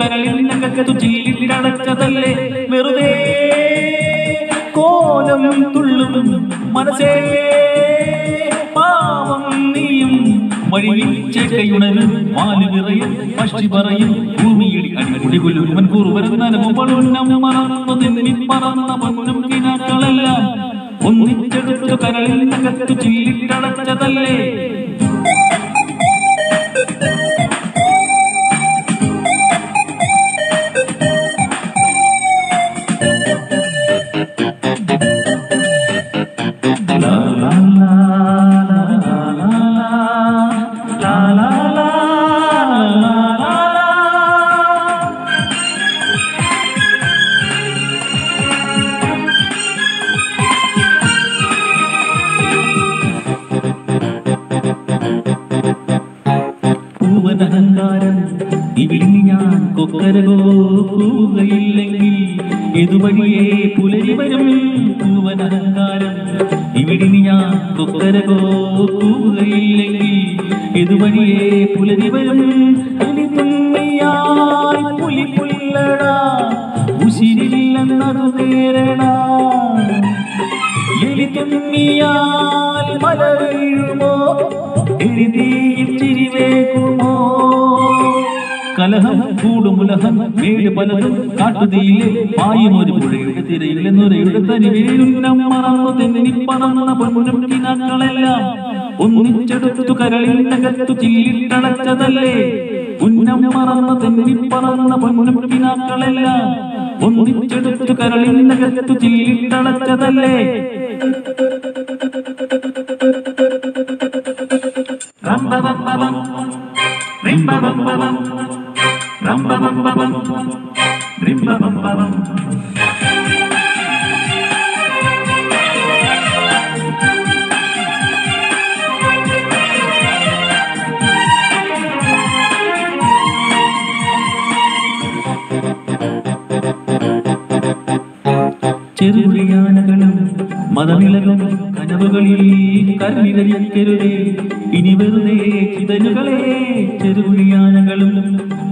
കരളിനകത്തു ചില്ലിട്ടടച്ചതല്ലേ വെറുതെ കോലം തുള്ളും മനസ്സേ. പാവം നീയും വഴിയിൽ ചേക്കയുണരും മാൽ വിറയും പക്ഷി പറയും ഭൂമിയിടി അടിമുടി കൊല്ലുമൻ കുറുവരുന്നനവും പളുന്നം മറന്നു തിന്നി പറന്ന പൊന്നും കിനാക്കളെല്ലാം ഒന്നിച്ചെടുത്തു കരളിനകത്തു ചില്ലിട്ടടച്ചതല്ലേ പൂവനഹങ്കാരം ഇവിടുന്ന് ഞാൻ കൊക്കരകോ കൂകയില്ലെങ്കിൽ ഇതുവഴിയേ പുലരി വരും പൂവനഹങ്കാരം ഇവിടുന്ന് ഞാൻ കൊക്കരകോ കൂകയില്ലെങ്കിൽ ഇതുവഴിയേ പുലരി വരും ഇനി എഴുതിയിൽ കലഹം കൂടുമുലഹം വീട് പലതും കാട്ടുതീയിലെ പായും ഒരു പുഴയുടെ തിരയിലെ നുരയുടെ തരി മറന്നു തെന്നി പറന്ന പൊന്നും ഒന്നിച്ചെടുത്തു കരളിനകത്തു ചില്ലിട്ടടച്ചതല്ലേ? ഉന്നം മറന്ന് തെന്നി പറന്ന പൊന്നും ഒന്നിച്ചെടുത്തു കരളിനകത്തു ചില്ലിട്ടടച്ചതല്ലേ? Ram ba bam ba bam, rim ba bam bam. കനവുകളിൽ കരളിതരിയരുതേ ഇനി വെറുതെ ചിതനുകളെ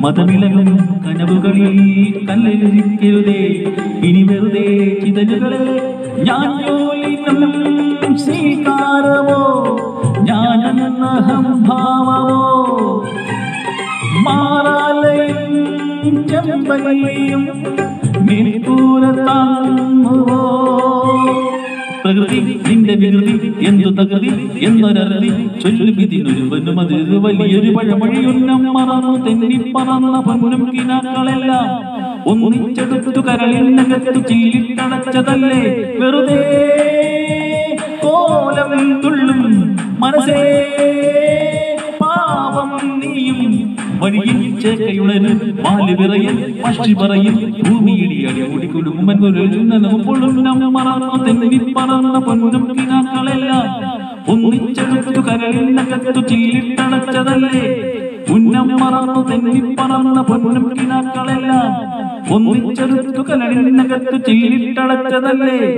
മതവിളകൾ കനവുകളിൽ കല്ലെഴുതിക്കരുതേ ഇനി വെറുതെ ചിതലുകളെ ഞാൻ സ്വീകാരമോ? ഞാനഹം ഭാവമോ മാറാലയും ചെമ്പകയും മിനിപ്പൂരത്താങ്ങുവോ പ്രകൃതി നിന്റെ വികൃതി എന്തു തകതി? എന്നൊരറുതി ചൊല്ലുമിതിനൊരുവനും അത് വലിയൊരു പഴമൊഴിയുന്നം മറന്നു തെന്നി പറന്ന പൊന്നും കിനാക്കളെല്ലാം ഒന്നിച്ചെടുത്തു കരളിനകത്തു ചീലിട്ടടച്ചതല്ലേ? വെറുതെ കോലം തുള്ളും മനസ്സേ പൊന്നും ഒന്നിച്ചെടുത്തു കരളിനകത്തു ചില്ലിട്ടടച്ചതല്ലേ പൊന്നും ഒന്നിച്ചെടുത്തു